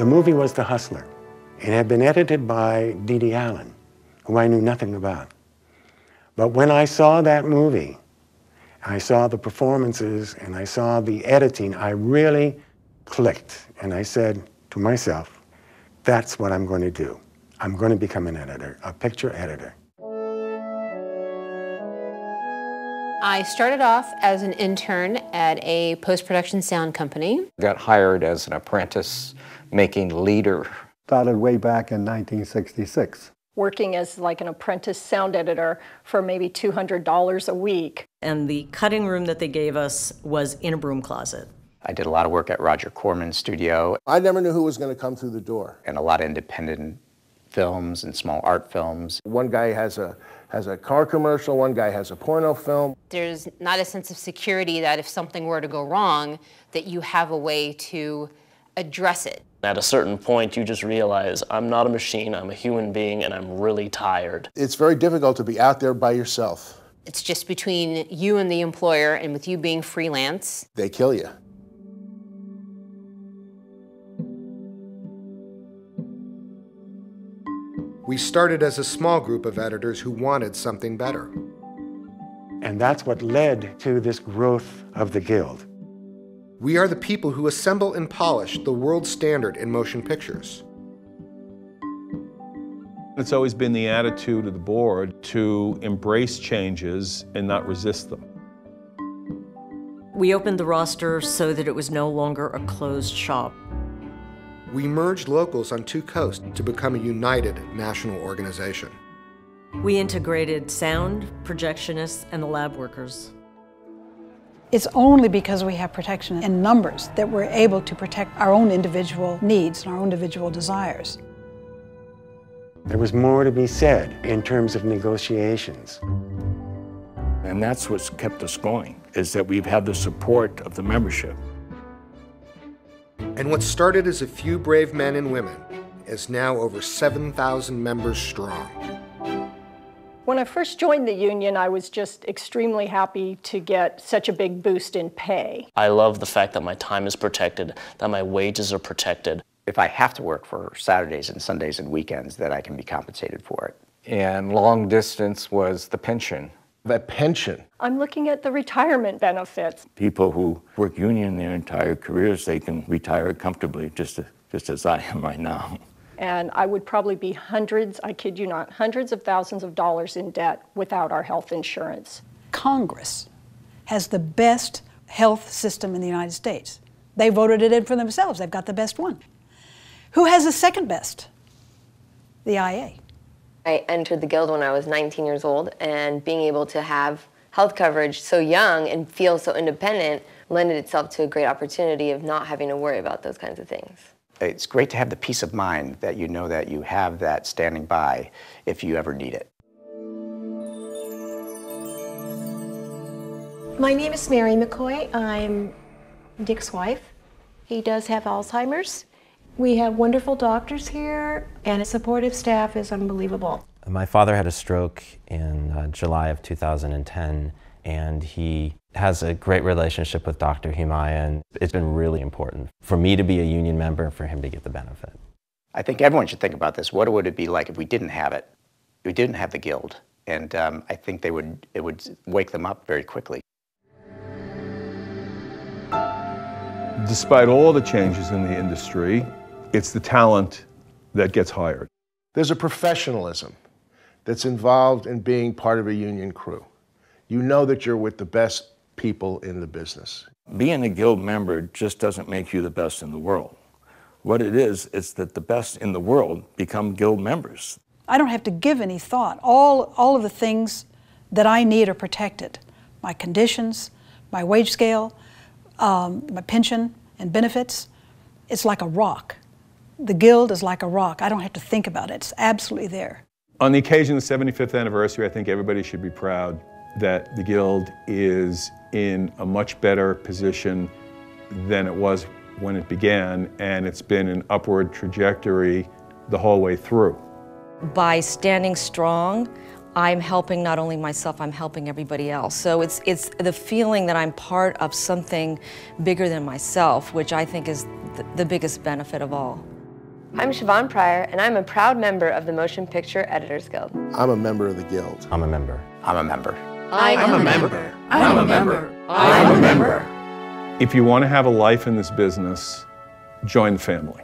The movie was The Hustler. It had been edited by Dede Allen, who I knew nothing about. But when I saw that movie, I saw the performances and I saw the editing, I really clicked. And I said to myself, that's what I'm going to do. I'm going to become an editor, a picture editor. I started off as an intern at a post-production sound company. Got hired as an apprentice making leader. Started way back in 1966. Working as like an apprentice sound editor for maybe $200 a week. And the cutting room that they gave us was in a broom closet. I did a lot of work at Roger Corman's studio. I never knew who was going to come through the door. And a lot of independent films and small art films. One guy has a has a car commercial, one guy has a porno film. There's not a sense of security that if something were to go wrong, that you have a way to address it. At a certain point, you just realize I'm not a machine, I'm a human being, and I'm really tired. It's very difficult to be out there by yourself. It's just between you and the employer, and with you being freelance. They kill you. We started as a small group of editors who wanted something better. And that's what led to this growth of the Guild. We are the people who assemble and polish the world standard in motion pictures. It's always been the attitude of the board to embrace changes and not resist them. We opened the roster so that it was no longer a closed shop. We merged locals on two coasts to become a united national organization. We integrated sound, projectionists, and the lab workers. It's only because we have protection in numbers that we're able to protect our own individual needs and our own individual desires. There was more to be said in terms of negotiations. And that's what's kept us going, is that we've had the support of the membership. And what started as a few brave men and women is now over 7,000 members strong. When I first joined the union, I was just extremely happy to get such a big boost in pay. I love the fact that my time is protected, that my wages are protected. If I have to work for Saturdays and Sundays and weekends, that I can be compensated for it. And long distance was the pension. That pension. I'm looking at the retirement benefits. People who work union their entire careers, they can retire comfortably, just, just as I am right now. And I would probably be hundreds, I kid you not, hundreds of thousands of dollars in debt without our health insurance. Congress has the best health system in the United States. They voted it in for themselves. They've got the best one. Who has the second best? The IA. I entered the Guild when I was 19 years old, and being able to have health coverage so young and feel so independent lended itself to a great opportunity of not having to worry about those kinds of things. It's great to have the peace of mind that you know that you have that standing by if you ever need it. My name is Mary McCoy. I'm Dick's wife. He does have Alzheimer's. We have wonderful doctors here, and a supportive staff is unbelievable. My father had a stroke in uh, July of 2010, and he has a great relationship with Dr. Humayun. It's been really important for me to be a union member and for him to get the benefit. I think everyone should think about this. What would it be like if we didn't have it? We didn't have the guild, and um, I think they would it would wake them up very quickly. Despite all the changes in the industry, it's the talent that gets hired. There's a professionalism that's involved in being part of a union crew. You know that you're with the best people in the business. Being a guild member just doesn't make you the best in the world. What it is, is that the best in the world become guild members. I don't have to give any thought. All, all of the things that I need are protected. My conditions, my wage scale, um, my pension and benefits. It's like a rock. The Guild is like a rock. I don't have to think about it. It's absolutely there. On the occasion of the 75th anniversary, I think everybody should be proud that the Guild is in a much better position than it was when it began, and it's been an upward trajectory the whole way through. By standing strong, I'm helping not only myself, I'm helping everybody else. So it's, it's the feeling that I'm part of something bigger than myself, which I think is th the biggest benefit of all. I'm Siobhan Pryor, and I'm a proud member of the Motion Picture Editors Guild. I'm a member of the Guild. I'm a member. I'm a member. I'm, a member. I'm a member. I'm a member. If you want to have a life in this business, join the family.